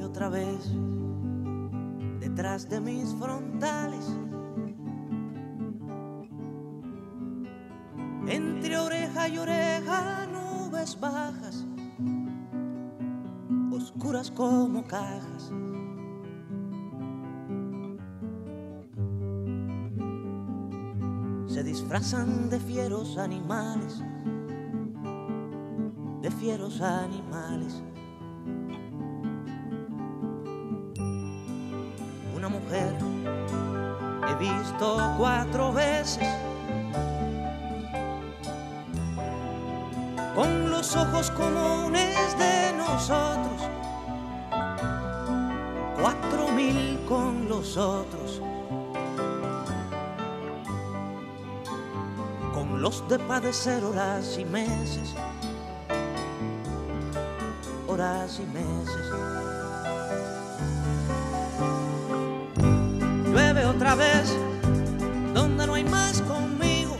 otra vez detrás de mis frontales. Entre oreja y oreja, nubes bajas, oscuras como cajas. Se disfrazan de fieros animales, de fieros animales. Una mujer. He visto cuatro veces con los ojos comunes de nosotros, cuatro mil con los otros, con los de padecer horas y meses, horas y meses. Otra vez donde no hay más conmigo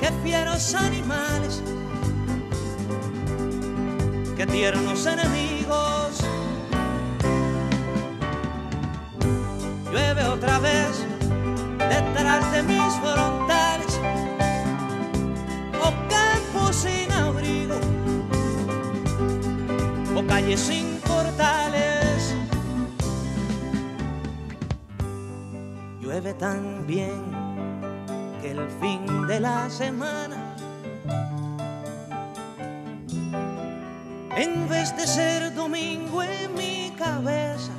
que fieros animales, que tiernos enemigos. Llueve otra vez detrás de mis frontales, o campos sin abrigo, o calles sin Llueve también que el fin de la semana, en vez de ser domingo en mi cabeza,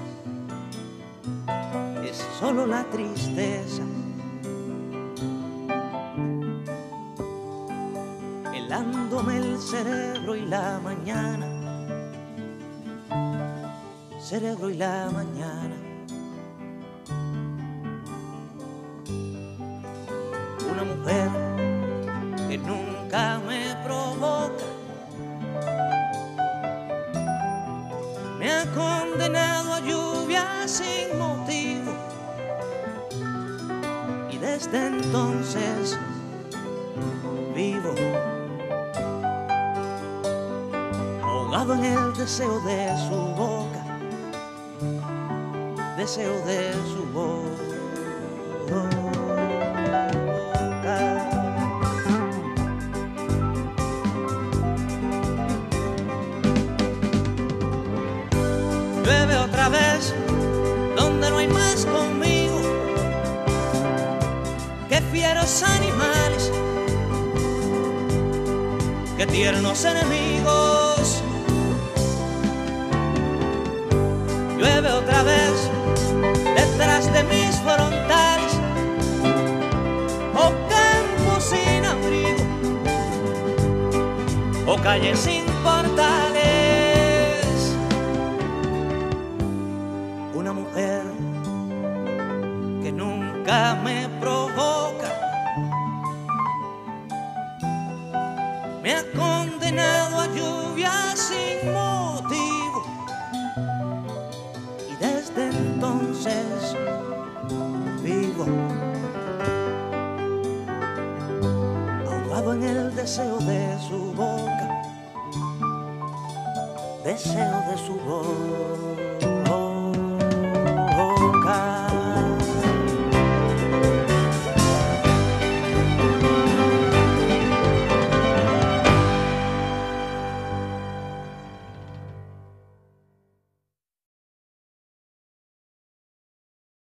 es solo la tristeza. Helándome el cerebro y la mañana, cerebro y la mañana. Una mujer que nunca me provoca. Me ha condenado a lluvia sin motivo. Y desde entonces vivo ahogado en el deseo de su boca. Deseo de su boca. Donde no hay más conmigo que fieros animales, que tiernos enemigos. Llueve otra vez detrás de mis frontales, o campos sin abrigo, o calles sin nunca me provoca. Me ha condenado a lluvia sin motivo. Y desde entonces vivo ahogado en el deseo de su boca. Deseo de su voz.